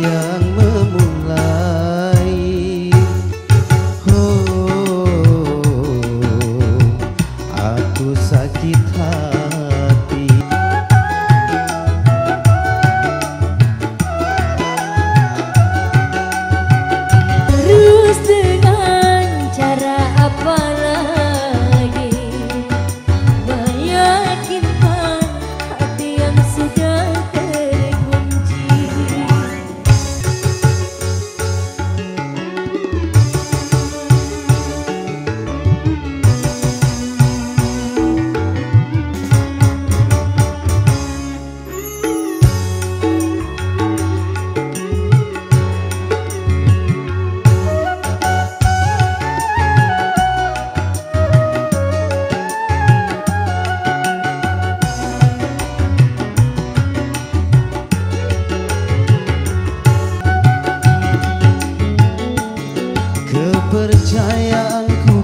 阳 Kepercayaan ku